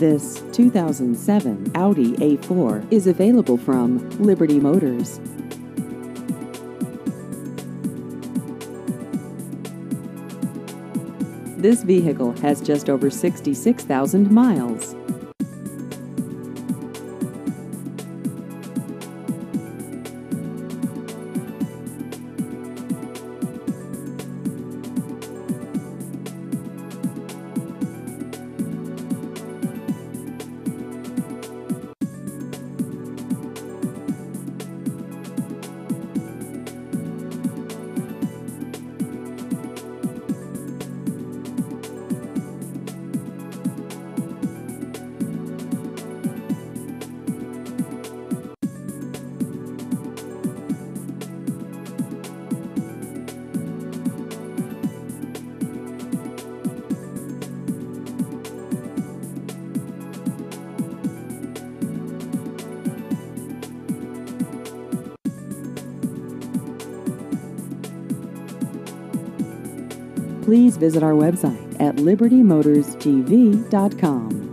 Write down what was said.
This 2007 Audi A4 is available from Liberty Motors. This vehicle has just over 66,000 miles. Please visit our website at libertymotorsgv.com.